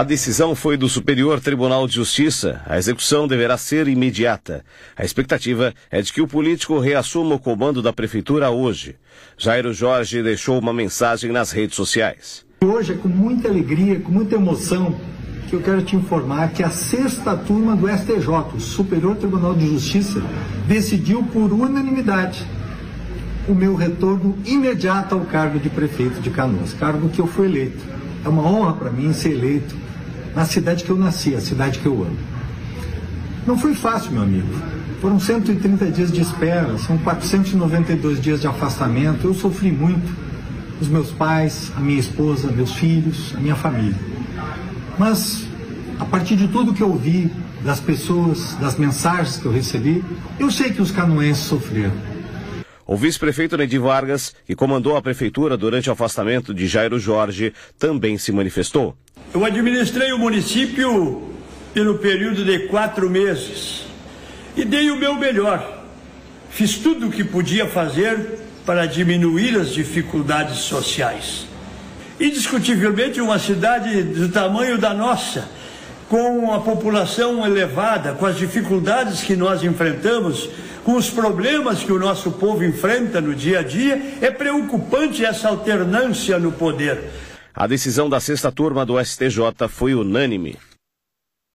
A decisão foi do Superior Tribunal de Justiça. A execução deverá ser imediata. A expectativa é de que o político reassuma o comando da prefeitura hoje. Jairo Jorge deixou uma mensagem nas redes sociais. Hoje é com muita alegria, com muita emoção, que eu quero te informar que a sexta turma do STJ, o Superior Tribunal de Justiça, decidiu por unanimidade o meu retorno imediato ao cargo de prefeito de Canoas, cargo que eu fui eleito. É uma honra para mim ser eleito na cidade que eu nasci, a cidade que eu amo. Não foi fácil, meu amigo. Foram 130 dias de espera, são 492 dias de afastamento. Eu sofri muito. Os meus pais, a minha esposa, meus filhos, a minha família. Mas, a partir de tudo que eu vi, das pessoas, das mensagens que eu recebi, eu sei que os canoenses sofreram. O vice-prefeito Nedir Vargas, que comandou a prefeitura durante o afastamento de Jairo Jorge, também se manifestou. Eu administrei o município pelo período de quatro meses e dei o meu melhor. Fiz tudo o que podia fazer para diminuir as dificuldades sociais. Indiscutivelmente, uma cidade do tamanho da nossa, com a população elevada, com as dificuldades que nós enfrentamos, com os problemas que o nosso povo enfrenta no dia a dia, é preocupante essa alternância no poder. A decisão da sexta turma do STJ foi unânime.